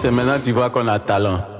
C'est maintenant tu vois qu'on a talent.